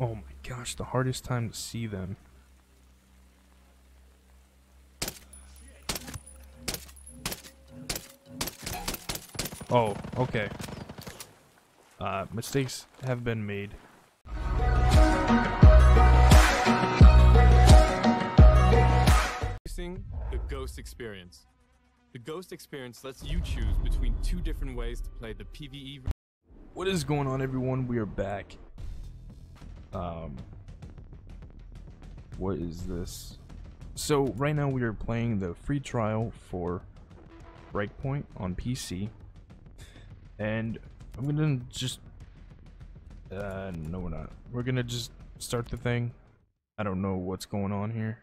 Oh my gosh, the hardest time to see them. Oh, okay. Uh, mistakes have been made. The Ghost Experience. The Ghost Experience lets you choose between two different ways to play the PvE. What is going on, everyone? We are back. Um, what is this? So right now we are playing the free trial for Breakpoint on PC, and I'm gonna just. Uh, no, we're not. We're gonna just start the thing. I don't know what's going on here.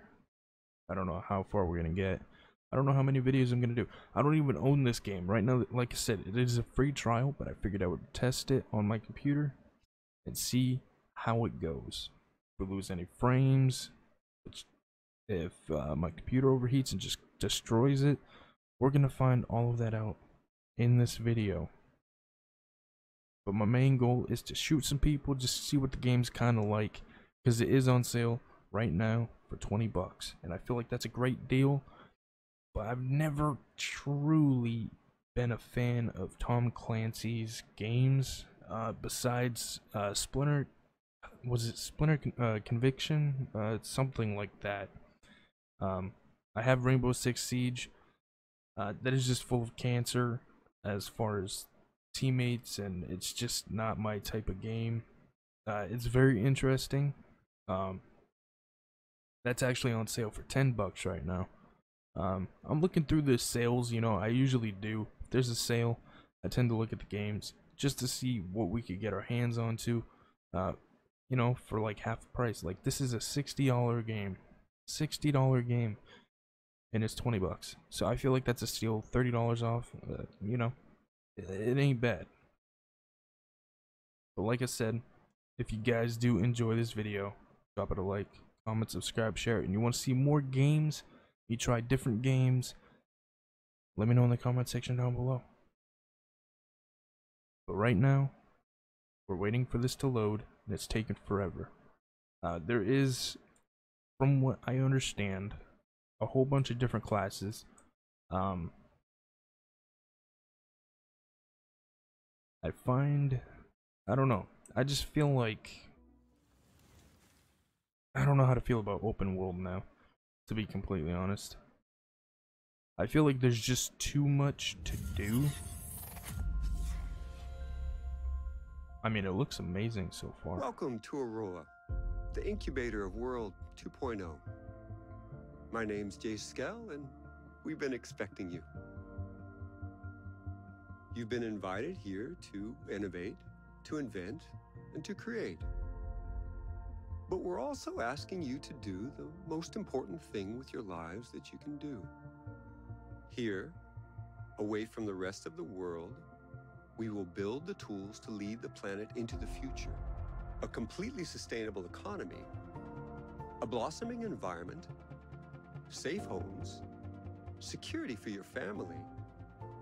I don't know how far we're gonna get. I don't know how many videos I'm gonna do. I don't even own this game right now. Like I said, it is a free trial, but I figured I would test it on my computer and see how it goes. If we lose any frames, if uh, my computer overheats and just destroys it, we're gonna find all of that out in this video. But my main goal is to shoot some people, just see what the game's kind of like, because it is on sale right now for 20 bucks, and I feel like that's a great deal. But I've never truly been a fan of Tom Clancy's games. Uh, besides uh, Splinter, was it Splinter uh, Conviction? Uh, something like that. Um, I have Rainbow Six Siege. Uh, that is just full of cancer as far as teammates, and it's just not my type of game. Uh, it's very interesting. Um, that's actually on sale for 10 bucks right now. Um, I'm looking through the sales, you know, I usually do. If there's a sale, I tend to look at the games just to see what we could get our hands onto. Uh, you know, for like half price. Like this is a $60 game. $60 game and it's 20 bucks. So I feel like that's a steal, $30 off, uh, you know. It, it ain't bad. But like I said, if you guys do enjoy this video, drop it a like, comment, subscribe, share it. And you want to see more games, you try different games, let me know in the comment section down below. But right now, we're waiting for this to load, and it's taken forever. Uh, there is, from what I understand, a whole bunch of different classes. Um, I find, I don't know, I just feel like I don't know how to feel about open world now, to be completely honest. I feel like there's just too much to do. I mean, it looks amazing so far. Welcome to Auroa, the incubator of World 2.0. My name's Jace Skell, and we've been expecting you. You've been invited here to innovate, to invent, and to create. But we're also asking you to do the most important thing with your lives that you can do. Here, away from the rest of the world, we will build the tools to lead the planet into the future. A completely sustainable economy, a blossoming environment, safe homes, security for your family,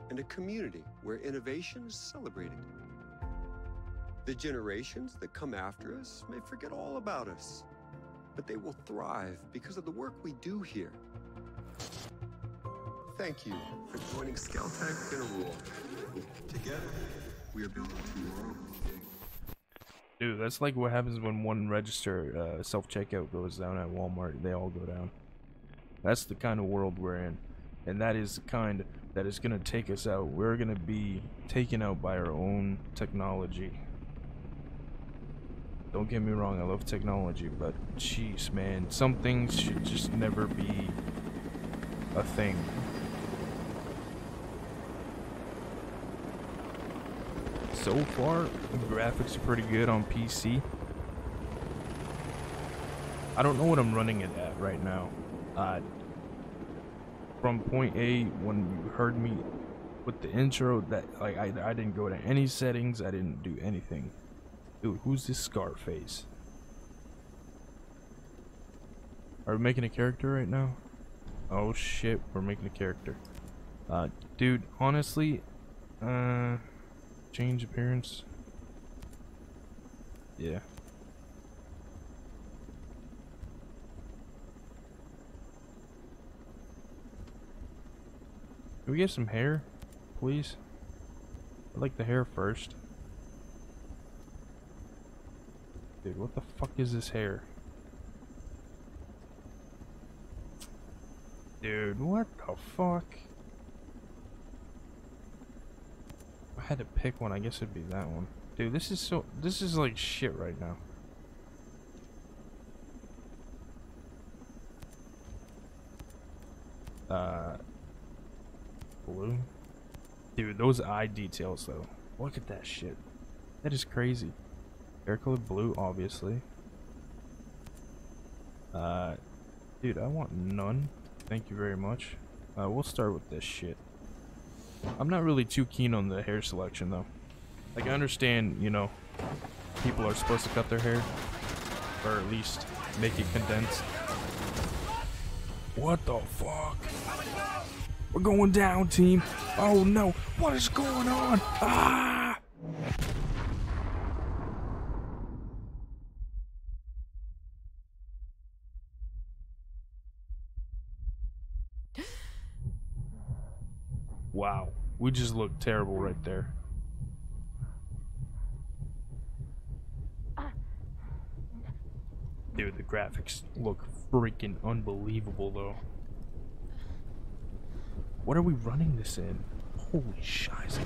and a community where innovation is celebrated. The generations that come after us may forget all about us, but they will thrive because of the work we do here. Thank you for joining Skeltech in a rule. Together, we are building tomorrow. Dude, that's like what happens when one register uh, self-checkout goes down at Walmart. They all go down. That's the kind of world we're in. And that is the kind that is going to take us out. We're going to be taken out by our own technology. Don't get me wrong, I love technology, but jeez, man, some things should just never be a thing. So far, the graphics are pretty good on PC. I don't know what I'm running it at right now. Uh, from point A, when you heard me with the intro, that like I, I didn't go to any settings, I didn't do anything. Dude, who's this Scarface? Are we making a character right now? Oh shit, we're making a character. Uh, dude, honestly, uh, Change appearance. Yeah. Can we get some hair, please? I like the hair first. Dude, what the fuck is this hair? Dude, what the fuck? I had to pick one, I guess it'd be that one. Dude, this is so- this is like shit right now. Uh, blue. Dude, those eye details though. Look at that shit. That is crazy. Hair color blue, obviously. Uh, dude, I want none. Thank you very much. Uh, we'll start with this shit. I'm not really too keen on the hair selection though. Like I understand, you know, people are supposed to cut their hair, or at least make it condensed. What the fuck? We're going down, team. Oh no, what is going on? Ah! Wow, we just look terrible right there. Dude, the graphics look freaking unbelievable though. What are we running this in? Holy shiz.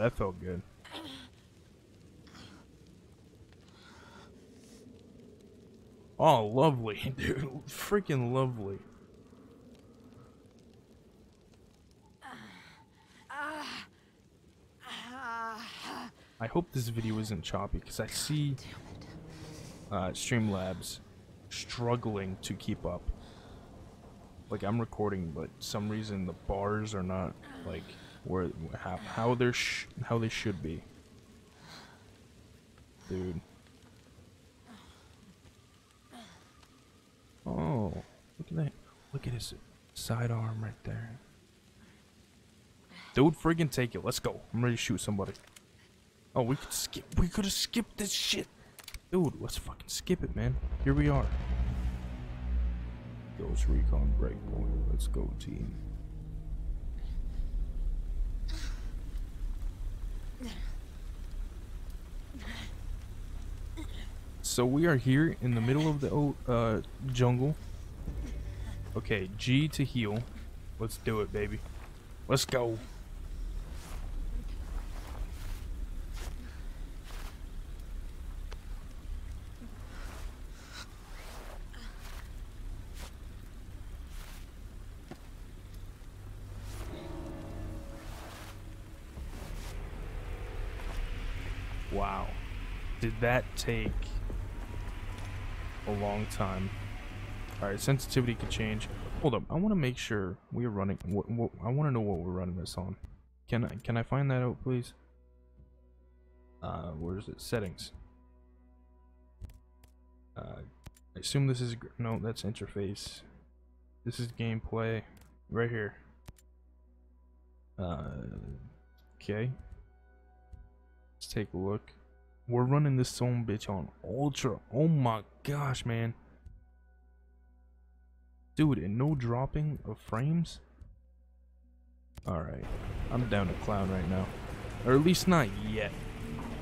That felt good. Oh, lovely, dude. Freaking lovely. I hope this video isn't choppy because I see uh, Streamlabs struggling to keep up. Like I'm recording, but some reason the bars are not like where how how they're sh how they should be. Dude. Oh, look at that! Look at his sidearm right there. Dude, friggin' take it. Let's go. I'm ready to shoot somebody. Oh, we could skip. We could have skipped this shit. Dude, let's fucking skip it, man. Here we are. Ghost Recon Breakpoint. Let's go, team. So we are here in the middle of the uh, jungle. Okay, G to heal. Let's do it, baby. Let's go. Wow. Did that take a long time? Alright, sensitivity could change. Hold up, I want to make sure we're running. What, what, I want to know what we're running this on. Can I can I find that out, please? Uh, where is it? Settings. Uh, I assume this is no, that's interface. This is gameplay, right here. Uh, okay. Let's take a look. We're running this song bitch on ultra. Oh my gosh, man. Dude, and no dropping of frames? Alright. I'm down to clown right now. Or at least not yet.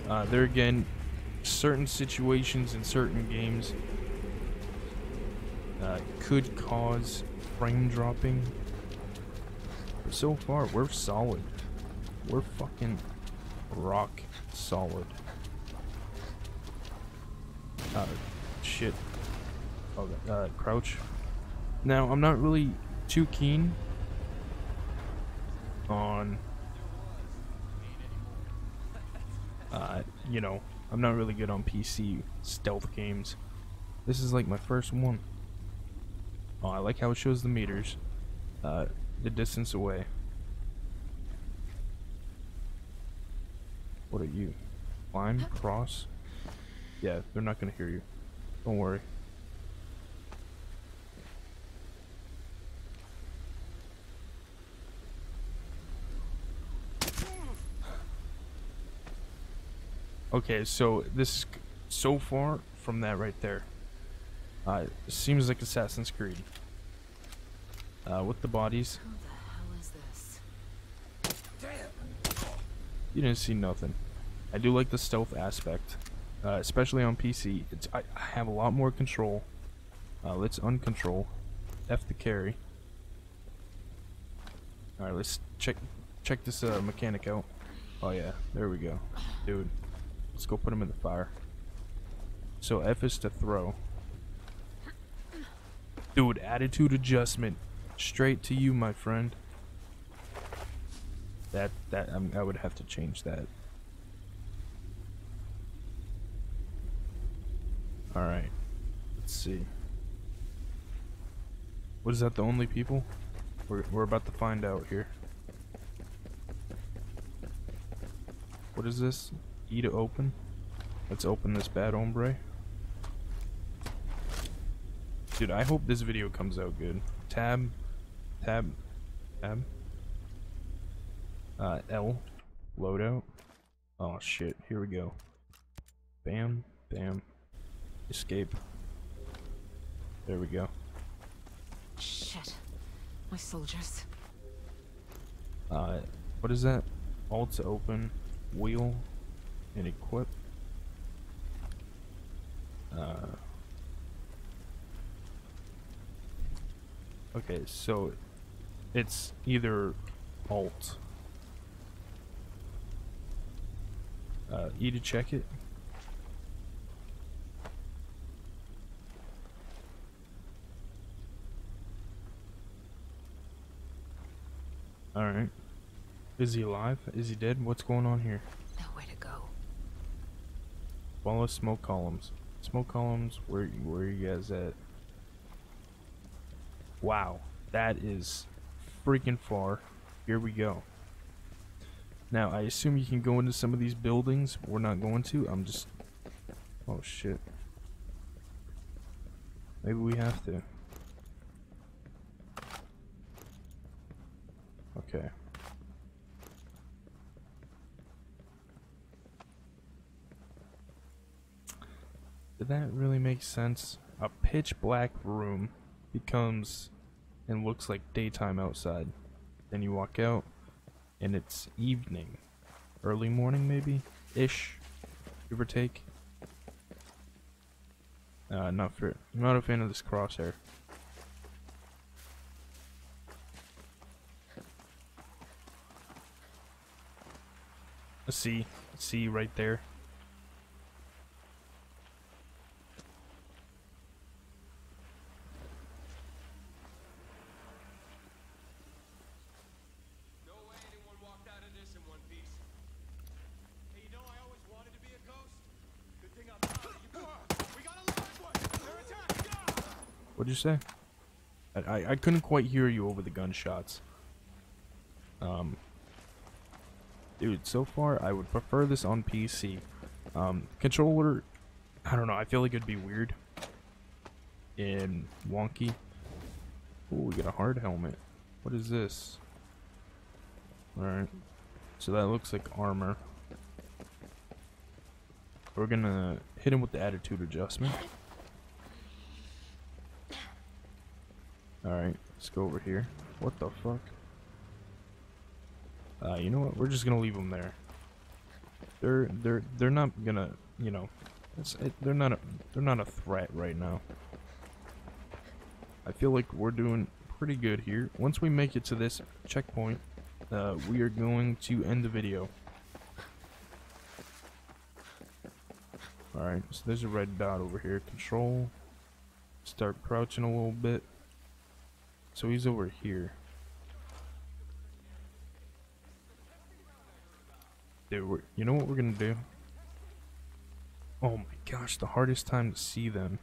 Uh, there again, certain situations in certain games uh, could cause frame dropping. But so far, we're solid. We're fucking rock solid. Uh, shit. Oh, uh, crouch. Now, I'm not really too keen on, uh, you know, I'm not really good on PC stealth games. This is like my first one. Oh, I like how it shows the meters, uh, the distance away. What are you? Climb? Cross? Yeah, they're not gonna hear you. Don't worry. Okay, so this so far from that right there. Uh, seems like Assassin's Creed. Uh, with the bodies, Who the hell is this? you didn't see nothing. I do like the stealth aspect, uh, especially on PC. It's I, I have a lot more control. Uh, let's uncontrol, F the carry. All right, let's check check this uh, mechanic out. Oh yeah, there we go, dude. Let's go put him in the fire. So F is to throw. Dude, attitude adjustment, straight to you, my friend. That that um, I would have to change that. All right, let's see. What is that? The only people? We're we're about to find out here. What is this? E to open. Let's open this bad hombre. Dude, I hope this video comes out good. Tab, tab, tab. Uh, L, loadout. Oh shit, here we go. Bam, bam. Escape. There we go. Shit. My soldiers. Uh, what is that? Alt to open, wheel, and equip. Uh, okay, so it's either Alt, uh, E to check it. Alright. Is he alive? Is he dead? What's going on here? Nowhere to go. Follow smoke columns. Smoke columns, where where are you guys at? Wow, that is freaking far. Here we go. Now, I assume you can go into some of these buildings. We're not going to. I'm just... Oh, shit. Maybe we have to. Okay. Did that really make sense? A pitch black room becomes and looks like daytime outside. Then you walk out and it's evening. Early morning maybe? Ish. Give or take. Uh not for not a fan of this crosshair. A C. C right there. No way anyone walked out of this in one piece. Hey, you know I always wanted to be a ghost. Good thing I'm proud of you. We got a large one. They're attacking. What'd you say? I, I, I couldn't quite hear you over the gunshots. Um, dude, so far I would prefer this on PC. Um, controller, I don't know. I feel like it'd be weird and wonky. Oh, we got a hard helmet. What is this? All right, so that looks like armor. We're gonna hit him with the attitude adjustment. Alright, let's go over here. What the fuck? Uh, you know what? We're just gonna leave them there. They're they're they're not gonna, you know, it, they're not a, they're not a threat right now. I feel like we're doing pretty good here. Once we make it to this checkpoint, uh, we are going to end the video. Alright, so there's a red dot over here. Control. Start crouching a little bit. So he's over here. We're, you know what we're gonna do? Oh my gosh, the hardest time to see them.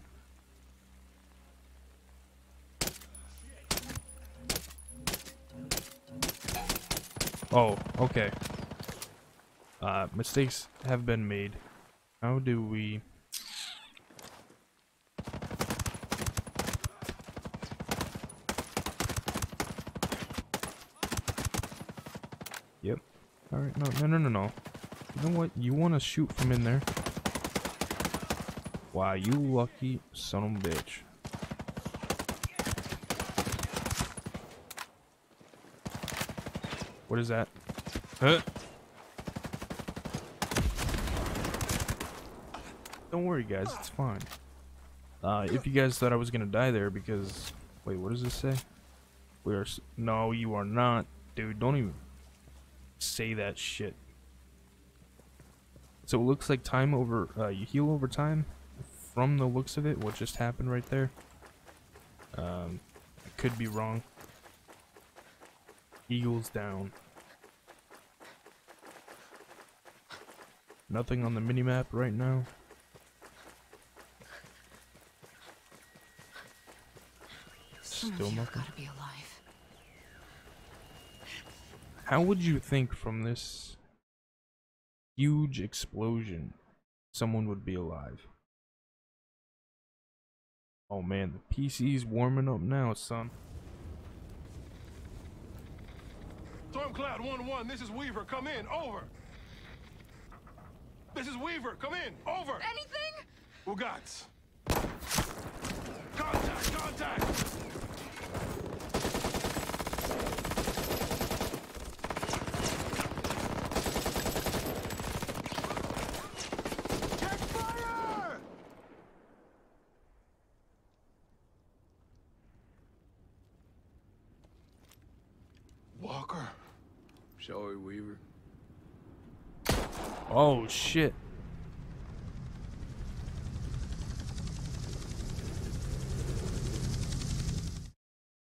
Oh, okay. Uh, mistakes have been made. How do we... Alright, no, no, no, no, no. You know what? You want to shoot from in there. Wow, you lucky son of a bitch. What is that? Huh? Don't worry, guys. It's fine. Uh, if you guys thought I was gonna die there because... Wait, what does this say? We are... No, you are not. Dude, don't even say that shit. So it looks like time over... Uh, you heal over time? From the looks of it, what just happened right there? Um, I could be wrong. Eagles down. Nothing on the minimap right now. Some Still nothing. gotta be alive. How would you think from this huge explosion someone would be alive? Oh man, the PC's warming up now, son. Stormcloud 1-1, this is Weaver. Come in. Over. This is Weaver. Come in. Over. Anything? Ugats. Contact, contact. Walker. Sorry, Weaver. Oh shit.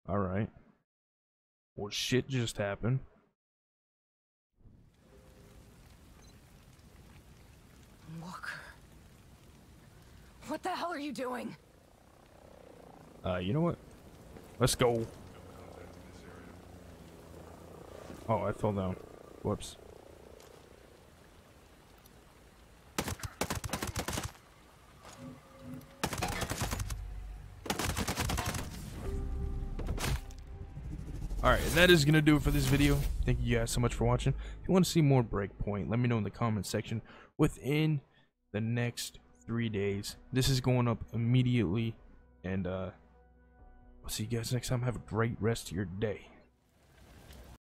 Alright. Well shit just happened. Walker. What the hell are you doing? Uh, you know what? Let's go. Oh, I fell down. Whoops. Alright, that is going to do it for this video. Thank you guys so much for watching. If you want to see more Breakpoint, let me know in the comment section within the next three days. This is going up immediately. And uh, I'll see you guys next time. Have a great rest of your day.